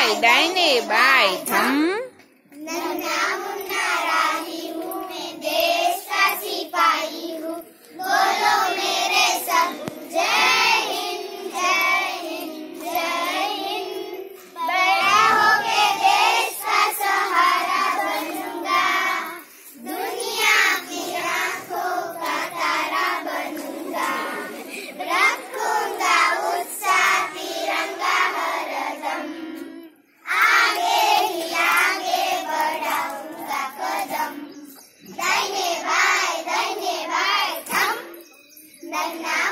bài đáy nề bài thấm. Nâng áo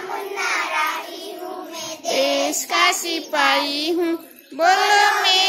Munna राही हूँ मैं देश का सिपाही हूँ बोलो मैं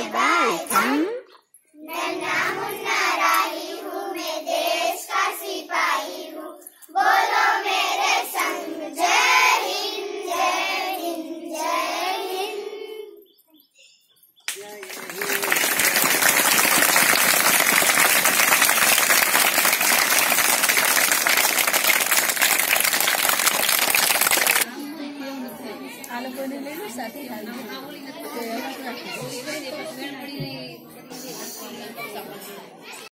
Bye, bye, Tom. Gracias.